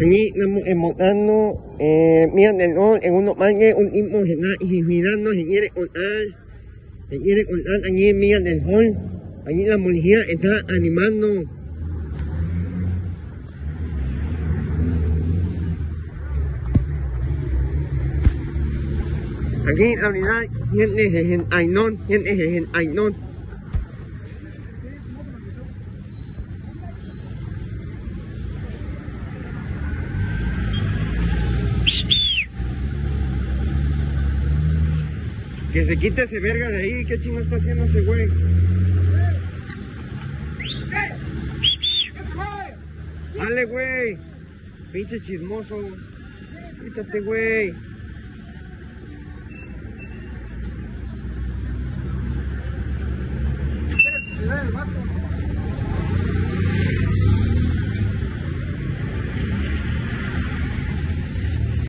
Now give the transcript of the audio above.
Ani namo emotano mian el on eh, en uno mangue un imo y mirando se quiere contar se quiere contar allí mian el hol allí la monjía está animando. Aquí la unidad gente es en Ainón gente es en Ainón. Que se quite ese verga de ahí, ¿qué chingo está haciendo ese güey? Dale, güey. Pinche chismoso. Quítate, güey. Espérate,